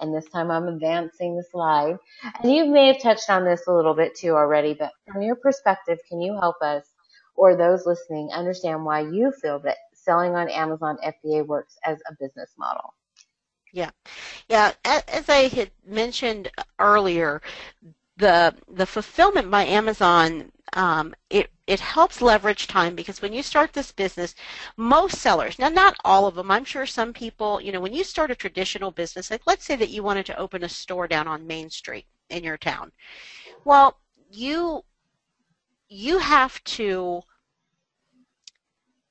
And this time I'm advancing the slide. And you may have touched on this a little bit too already, but from your perspective, can you help us or those listening understand why you feel that selling on Amazon FBA works as a business model? Yeah, yeah. As I had mentioned earlier, the the fulfillment by Amazon um, it it helps leverage time because when you start this business, most sellers, now not all of them, I'm sure some people, you know, when you start a traditional business, like let's say that you wanted to open a store down on Main Street in your town, well, you you have to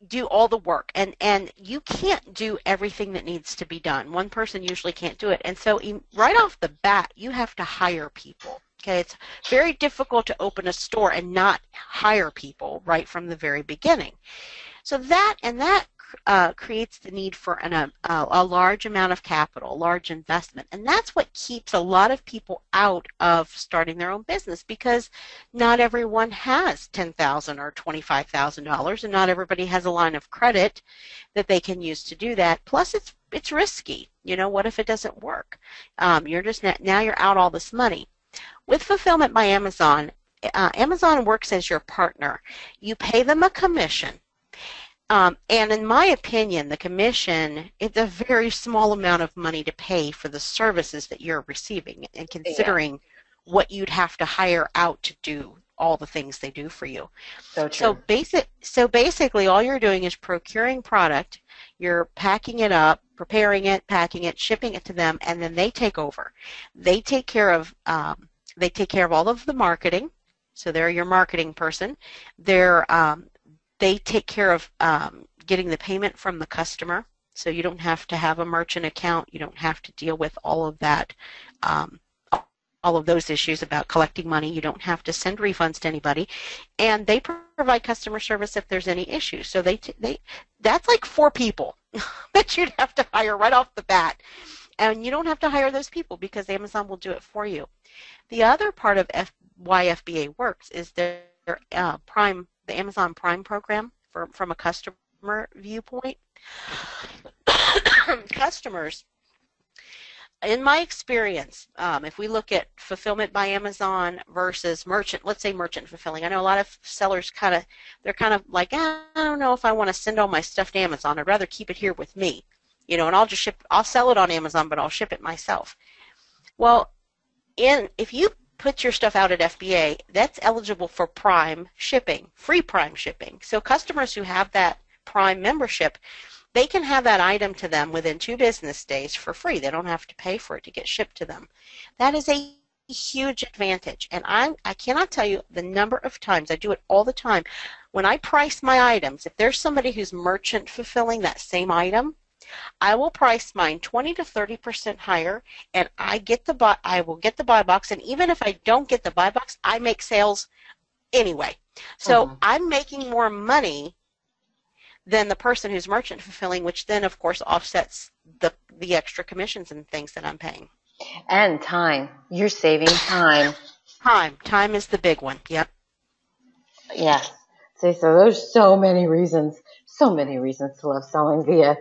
do all the work and and you can't do everything that needs to be done. One person usually can't do it. And so right off the bat you have to hire people okay it's very difficult to open a store and not hire people right from the very beginning so that and that uh, creates the need for an, a, a large amount of capital, large investment. And that's what keeps a lot of people out of starting their own business because not everyone has 10,000 or $25,000 and not everybody has a line of credit that they can use to do that. Plus it's it's risky. You know, what if it doesn't work? Um, you're just now you're out all this money. With Fulfillment by Amazon, uh, Amazon works as your partner. You pay them a commission um, and in my opinion, the commission is a very small amount of money to pay for the services that you're receiving, and considering yeah. what you'd have to hire out to do all the things they do for you. So, true. so basic. So basically, all you're doing is procuring product. You're packing it up, preparing it, packing it, shipping it to them, and then they take over. They take care of. Um, they take care of all of the marketing. So they're your marketing person. They're um, they take care of um, getting the payment from the customer, so you don't have to have a merchant account. You don't have to deal with all of that, um, all of those issues about collecting money. You don't have to send refunds to anybody, and they provide customer service if there's any issues. So they they that's like four people that you'd have to hire right off the bat, and you don't have to hire those people because Amazon will do it for you. The other part of F, why FBA works is their uh, Prime the Amazon Prime program for, from a customer viewpoint. Customers, in my experience, um, if we look at fulfillment by Amazon versus merchant, let's say merchant fulfilling, I know a lot of sellers kind of, they're kind of like, I don't know if I want to send all my stuff to Amazon. I'd rather keep it here with me, you know, and I'll just ship, I'll sell it on Amazon, but I'll ship it myself. Well, in if you put your stuff out at FBA, that's eligible for Prime shipping, free Prime shipping. So customers who have that Prime membership, they can have that item to them within two business days for free. They don't have to pay for it to get shipped to them. That is a huge advantage. And I, I cannot tell you the number of times, I do it all the time, when I price my items, if there's somebody who's merchant fulfilling that same item, I will price mine 20 to 30 percent higher, and I get the buy. I will get the buy box, and even if I don't get the buy box, I make sales anyway. So mm-hmm. I'm making more money than the person who's merchant fulfilling, which then of course offsets the the extra commissions and things that I'm paying. And time. You're saving time. Time. Time is the big one. Yep. Yes. So, so there's so many reasons so many reasons to love selling via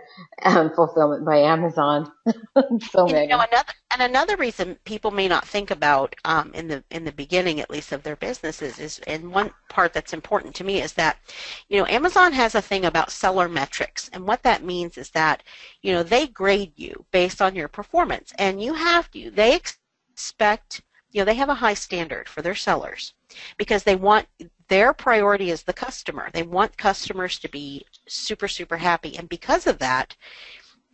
um, fulfillment by Amazon. so many. You know, another, and another reason people may not think about um, in the in the beginning, at least, of their businesses is, and one part that's important to me is that, you know, Amazon has a thing about seller metrics, and what that means is that, you know, they grade you based on your performance, and you have to. They expect, you know, they have a high standard for their sellers because they want their priority is the customer. They want customers to be super, super happy. And because of that,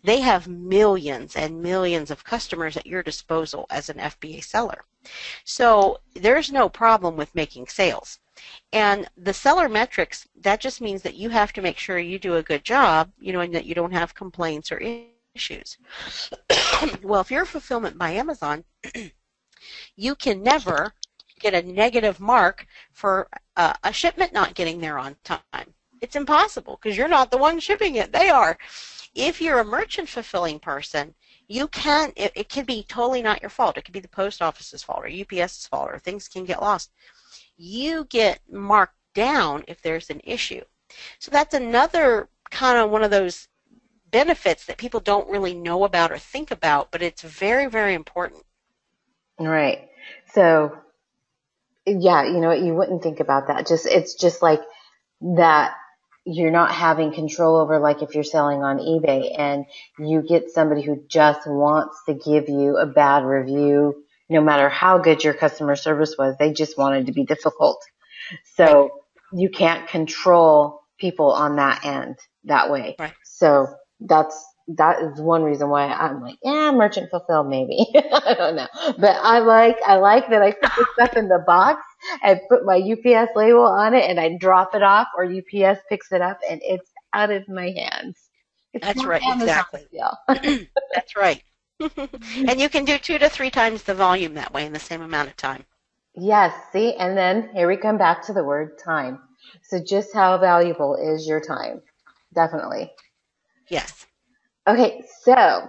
they have millions and millions of customers at your disposal as an FBA seller. So there's no problem with making sales. And the seller metrics, that just means that you have to make sure you do a good job, you know, and that you don't have complaints or issues. well, if you're fulfillment by Amazon, you can never get a negative mark for uh, a shipment not getting there on time. It's impossible because you're not the one shipping it. They are. If you're a merchant fulfilling person, you can, it, it can be totally not your fault. It could be the post office's fault or UPS's fault or things can get lost. You get marked down if there's an issue. So that's another kind of one of those benefits that people don't really know about or think about, but it's very, very important. Right. So, yeah, you know? You wouldn't think about that. Just, it's just like that you're not having control over like if you're selling on eBay and you get somebody who just wants to give you a bad review no matter how good your customer service was they just wanted to be difficult so you can't control people on that end that way right. so that's that is one reason why I'm like, yeah, merchant fulfilled maybe. I don't know. But I like I like that I put the stuff in the box and put my UPS label on it and I drop it off or UPS picks it up and it's out of my hands. It's That's right, exactly. That's right. and you can do two to three times the volume that way in the same amount of time. Yes, see, and then here we come back to the word time. So just how valuable is your time? Definitely. Yes. Okay, so